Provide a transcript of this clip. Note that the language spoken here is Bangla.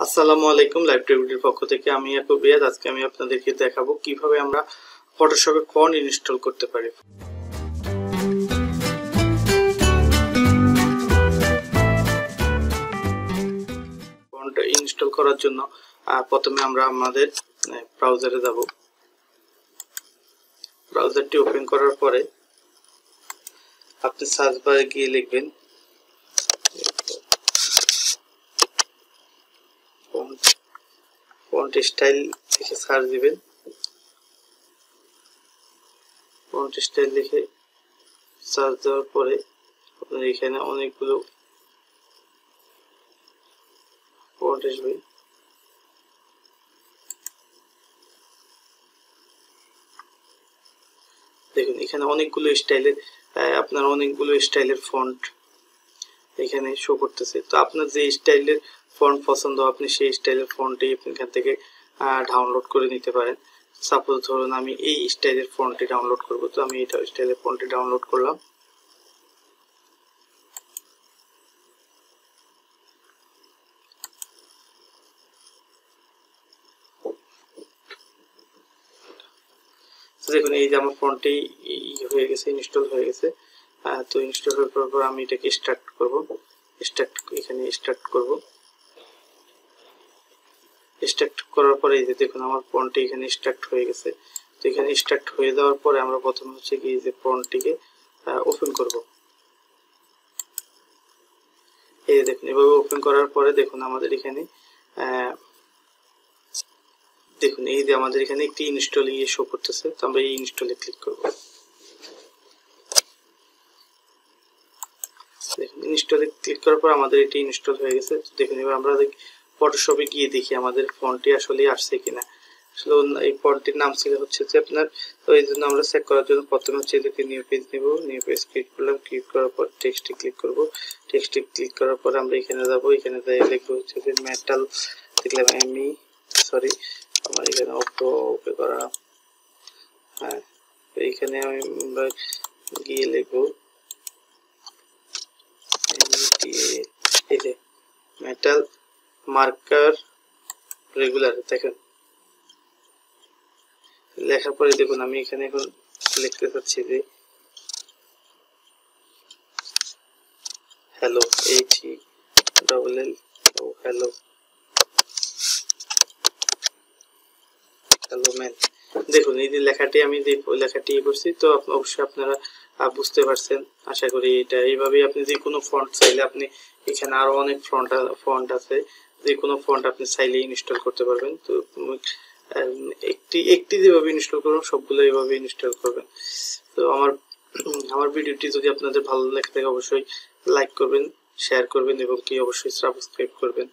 আসসালামু আলাইকুম লাইভ টিভির পক্ষ থেকে আমি ইয়াকুব রিয়াদ। আজকে আমি আপনাদেরকে দেখাবো কীভাবে আমরা ফটোশপে ফন্ট ইনস্টল করতে পারি। ফন্ট ইনস্টল করার জন্য প্রথমে আমরা আমাদের ব্রাউজারে যাব। ব্রাউজারটি ওপেন করার পরে আপনি সার্চ বারে গিয়ে লিখবেন ফন্ট ফন্ট স্টাইল থেকে সার্চ দিবেন। ফন্ট স্টাইল লিখে সার্চ দেওয়ার পরে আপনার এখানে অনেকগুলো ফন্ট আসবে। দেখুন, এখানে অনেকগুলো স্টাইলের আপনার অনেকগুলো স্টাইলের ফন্ট এখানে শো করতেছে। তো আপনার যে স্টাইলের ফন্ট পছন্দ, আপনি সেই স্টাইলের ফন্টটি এখান থেকে ডাউনলোড করে নিতে পারেন। সাপোজ ধরুন আমি এই স্টাইলের ফন্টটি ডাউনলোড করব, তো আমি এটা স্টাইলের ফন্টটি ডাউনলোড করলাম। দেখুন, এই যে আমার ফোনটি হয়ে গেছে ইনস্টল হয়ে গেছে তো ইনস্টল হওয়ার পর আমি এটাকে স্টার্ট করব। স্টার্ট এখানে স্টার্ট করব। স্টার্ট করার পরে এই যে দেখুন, আমার ফোনটি এখানে স্টার্ট হয়ে গেছে। তো এখানে স্টার্ট হয়ে যাওয়ার পরে আমরা প্রথমে হচ্ছে কি যে ফোনটিকে ওপেন করব। এই যে দেখুন, এভাবে ওপেন করার পরে দেখুন আমাদের এখানে দেখুন, এই যে আমাদের এখানে একটি ইনস্টল ইয়ে শো করতেছে। তো আমরা এই ইনস্টলে ক্লিক করব। দেখুন ইনস্টলে ক্লিক করার পর আমাদের এটি ইনস্টল হয়ে গেছে। দেখুন, এবার আমরা ফটোশপে গিয়ে দেখি আমাদের ফন্টটি আসলে আসছে কিনা। আসলে এই ফন্টটির নাম ছিল হচ্ছে যে আপনার তো এই জন্য আমরা চেক করার জন্য প্রথমে হচ্ছে এটাকে নিউ পেজ নিব। নিউ পেজ ক্লিক করলাম ক্লিক করার পর টেক্সটে ক্লিক করব। টেক্সটে ক্লিক করার পর আমরা এখানে যাব। এখানে যাই, লিখব হচ্ছে যে মেটাল দেখলাম এমই সরি আমার এখানে অটো ওপে করা। হ্যাঁ এইখানে আমি গিয়ে লিখব। MTA এই যে মেটাল মার্কার রেগুলার দেখেন। লেখার পরে দেখুন, আমি এখানে এখন লিখতে চাচ্ছি যে hello H double L O hello hello man দেখুন, এই যে লেখাটি, আমি যে লেখাটি ইয়ে করছি, তো অবশ্যই আপনারা বুঝতে পারছেন। আশা করি এটা, এইভাবেই আপনি যে কোনো ফন্ট চাইলে আপনি এখানে আরও অনেক ফন্ট ফন্ট আছে। যে কোনো ফন্ট আপনি চাইলে ইনস্টল করতে পারবেন। তো একটি একটি যেভাবে ইনস্টল করবেন সবগুলো এইভাবে ইনস্টল করবেন। তো আমার আমার ভিডিওটি যদি আপনাদের ভালো লেগে থাকে, অবশ্যই লাইক করবেন শেয়ার করবেন এবং কি অবশ্যই সাবস্ক্রাইব করবেন।